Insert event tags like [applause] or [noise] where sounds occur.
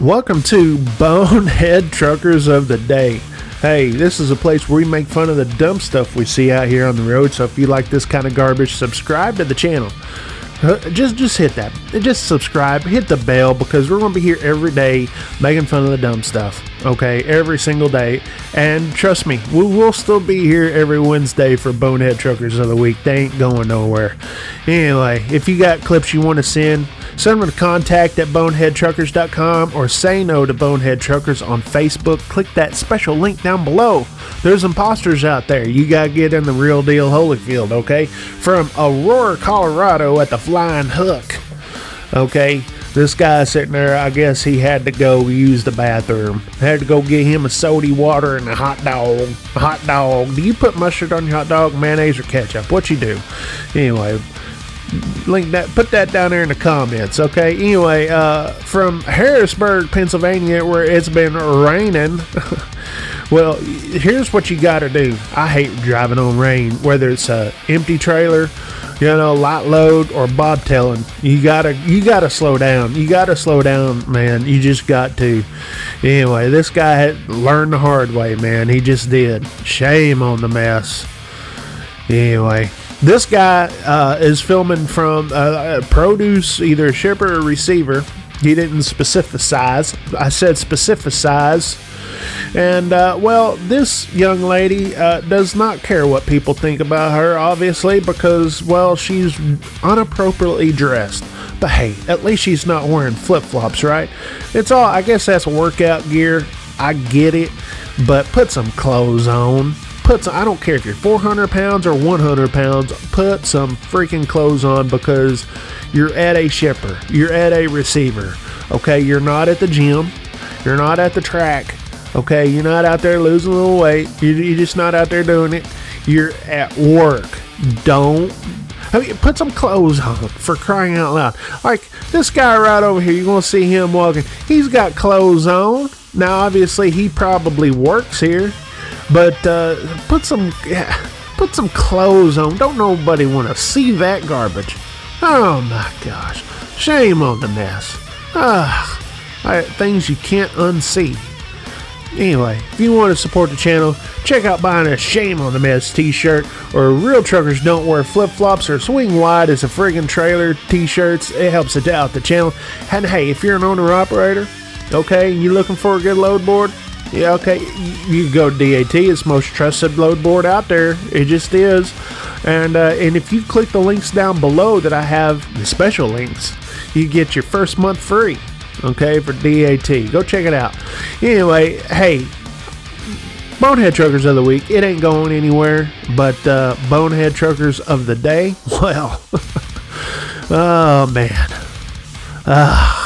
Welcome to Bonehead Truckers of the Day. Hey, this is a place where we make fun of the dumb stuff we see out here on the road. So if you like this kind of garbage, subscribe to the channel. Just, just hit that. Just subscribe. Hit the bell because we're going to be here every day making fun of the dumb stuff. Okay, every single day. And trust me, we will still be here every Wednesday for Bonehead Truckers of the Week. They ain't going nowhere. Anyway, if you got clips you want to send, send them to contact at boneheadtruckers.com or say no to Bonehead Truckers on Facebook. Click that special link down below. There's imposters out there. You got to get in the real deal Holyfield, okay? From Aurora, Colorado at the Flying Hook. Okay, this guy sitting there, I guess he had to go use the bathroom. Had to go get him a sody water and a hot dog. A hot dog. Do you put mustard on your hot dog, mayonnaise, or ketchup? What you do? Anyway, link that put that down there in the comments okay? Anyway uh from harrisburg pennsylvania where it's been raining [laughs] well here's what you got to do. I hate driving on rain whether it's a empty trailer you know light load or bobtailing. You gotta you gotta slow down. You gotta slow down man. You just got to. Anyway this guy had learned the hard way man. He just did. Shame on the mess. Anyway, this guy uh, is filming from uh, a produce, either a shipper or receiver. He didn't specify. I said specify. And, uh, well, this young lady uh, does not care what people think about her, obviously, because, well, she's unappropriately dressed. But hey, at least she's not wearing flip flops, right? It's all, I guess that's workout gear. I get it. But put some clothes on put some, I don't care if you're 400 pounds or 100 pounds, put some freaking clothes on because you're at a shipper, you're at a receiver. Okay, you're not at the gym, you're not at the track. Okay, you're not out there losing a little weight. You're, just not out there doing it. You're at work. Don't. I mean, put some clothes on for crying out loud. Like this guy right over here, you're gonna see him walking. He's got clothes on. Now, obviously, he probably works here but uh, put some yeah, put some clothes on. Don't nobody want to see that garbage. Oh my gosh, shame on the mess. Ah, things you can't unsee. Anyway, if you want to support the channel, check out buying a Shame on the Mess t-shirt or Real Truckers Don't Wear Flip-Flops or Swing Wide as a friggin' trailer t-shirts. It helps it out the channel. And hey, if you're an owner-operator, okay, you're looking for a good load board, yeah, okay. You go DAT. It's most trusted load board out there. It just is. And uh, and if you click the links down below that I have, the special links, you get your first month free. Okay, for DAT. Go check it out. Anyway, hey, Bonehead Truckers of the Week. It ain't going anywhere, but uh, Bonehead Truckers of the Day. [laughs] Well, [laughs] oh man. Ah.